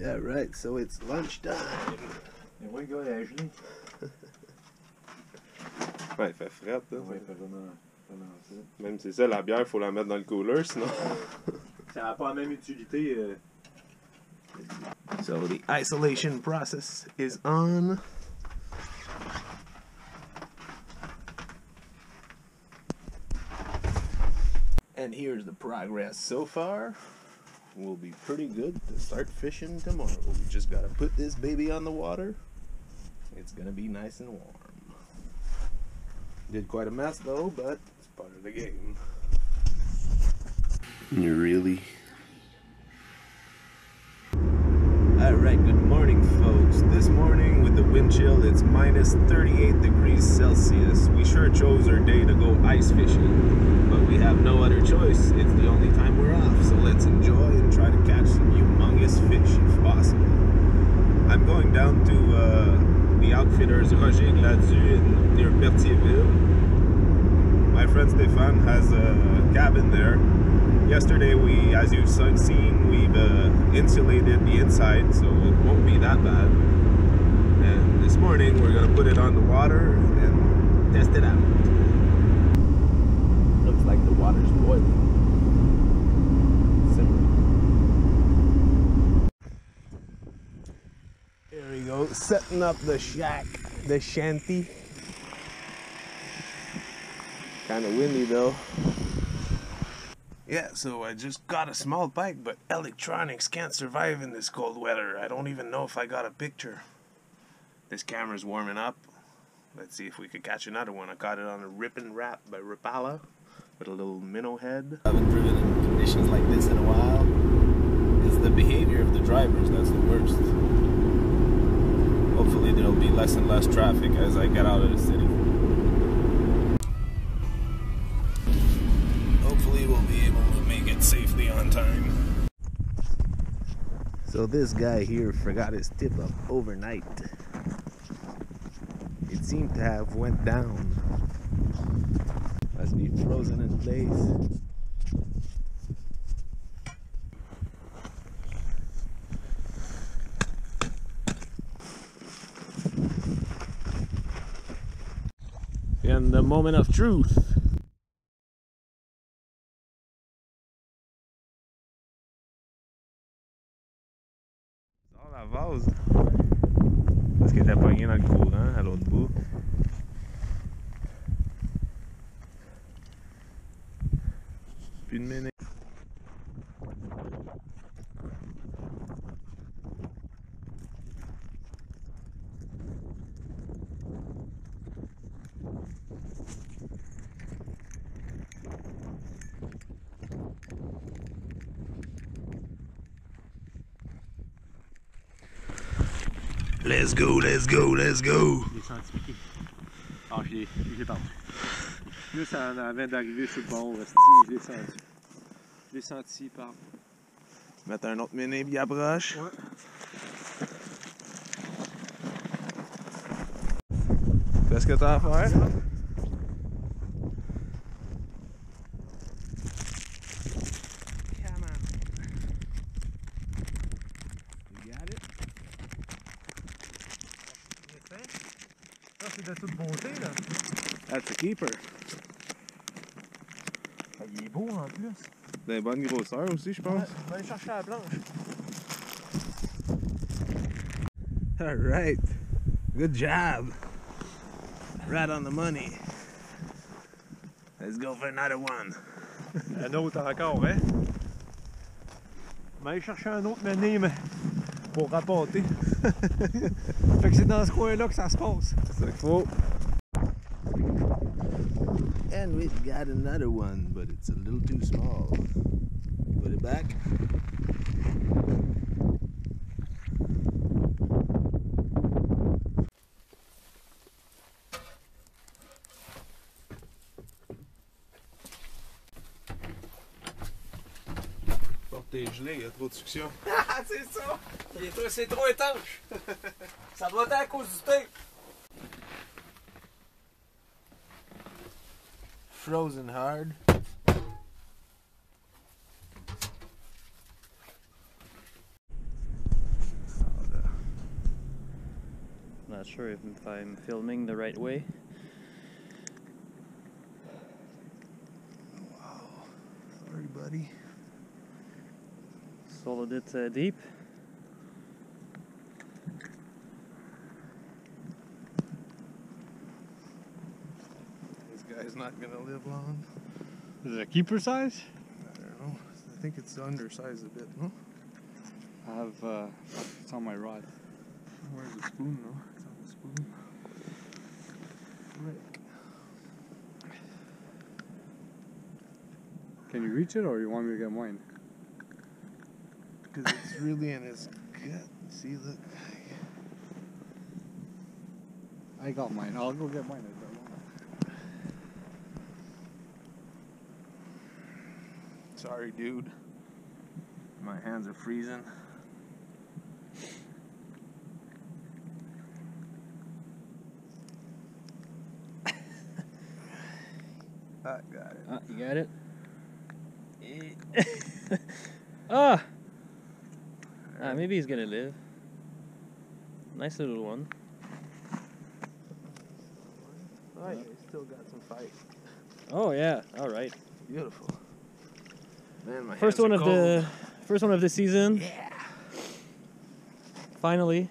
Yeah, right. So it's lunchtime. Et oui, le gars, il a gelé. Ouais, il fait fret, là. Oui, il fait vraiment, vraiment ça. Même c'est ça, la bière, faut la mettre dans le cooler, sinon. Ça n'a pas la même utilité. euh, So the isolation process is on. And here's the progress so far. We'll be pretty good to start fishing tomorrow. We just gotta put this baby on the water. It's gonna be nice and warm. Did quite a mess though, but it's part of the game. You Really? Alright, good morning, folks. This morning with the wind chill, it's minus 38 degrees Celsius. We sure chose our day to go ice fishing, but we have no other choice. It's the only time we're off, so let's enjoy and try to catch some humongous fish if possible. I'm going down to uh, Roger Gladu near Berthierville. My friend Stefan has a cabin there. Yesterday we as you've seen we've uh, insulated the inside so it won't be that bad. And this morning we're gonna put it on the water and test it out looks like the water's boiling Simmering. there we go setting up the shack the shanty kind of windy though yeah, so I just got a small bike, but electronics can't survive in this cold weather. I don't even know if I got a picture. This camera's warming up. Let's see if we could catch another one. I caught it on a Rippin' Rap by Rapala with a little minnow head. I haven't driven in conditions like this in a while. It's the behavior of the drivers that's the worst. Hopefully there'll be less and less traffic as I get out of the city. Hopefully we'll be able to make it safely on time. So this guy here forgot his tip up overnight. It seemed to have went down. Must be frozen in place. The moment of truth. Sors la vase. Qu'elle dans le courant à l'autre bout. Let's go, let's go, let's go. Je l'ai senti piqué. Ah, je l'ai, je l'ai parti. Juste en avant d'arriver sur le bord, je l'ai senti. Je l'ai senti par. Mettre un autre mini puis approche. Ouais. Fais ce que t'as à faire. De toute beauté, là. That's a keeper. Ah, il est beau en plus. Des bonnes grosseurs aussi, je pense. va aller chercher la planche. All right. Good job. Right on the money. Let's go for another one. Un autre encore, hein? Va aller chercher un autre mais pour rapporter. fait que c'est dans ce coin-là que ça se passe. C'est ça qu'il faut. And we've got another one, but it's a little too small. Put it back. Porte est gelé, il y a trop de succion. Ah, c'est ça! Il est trop- C'est trop étanche! ça doit être à cause du tape! Frozen hard. not sure if, if I'm filming the right way. Wow. Sorry, buddy. Swallowed it uh, deep. This guy's not gonna live long. Is it a keeper size? I don't know. I think it's undersized a bit, no? I have, uh, it's on my rod. Where's the spoon, though? It's on the spoon. Rick. Can you reach it or you want me to get mine? Because it's really in his gut. See, look. I got mine. I'll go get mine. Sorry, dude. My hands are freezing. I got it. Ah, you got it? ah! Ah! Maybe he's gonna live. Nice little one. Oh, yeah, he's still got some fight. Oh yeah, alright. Beautiful. Man, my First hands one are of cold. the first one of the season. Yeah. Finally.